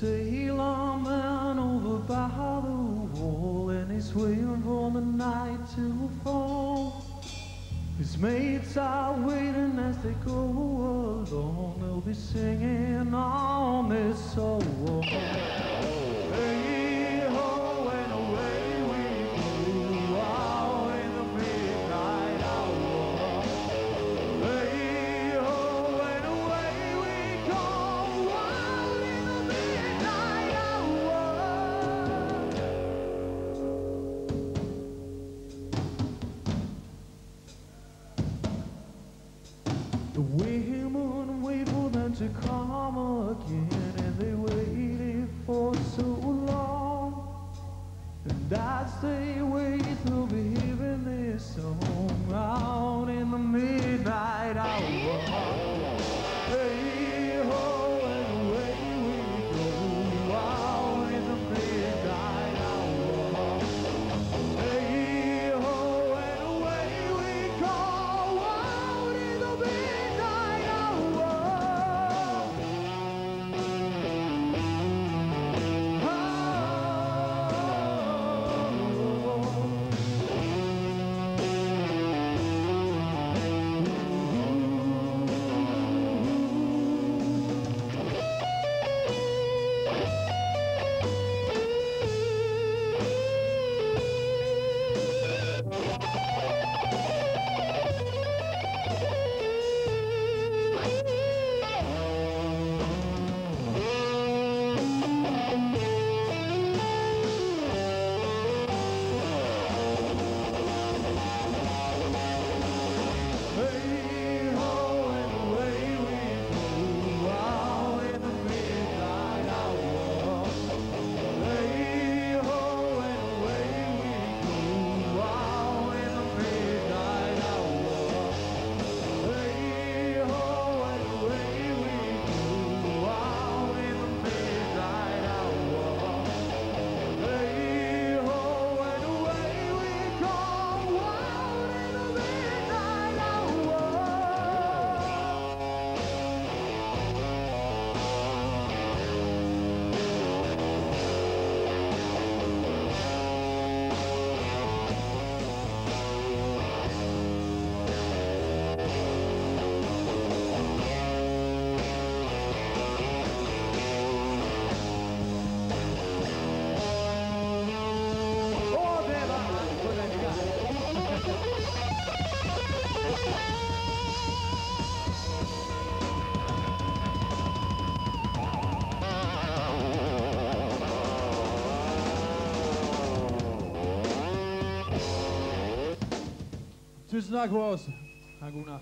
sailor man over by the wall and he's waiting for the night to fall. His mates are waiting as they go The women wait for them to come again. Krishna Gross. Alguna.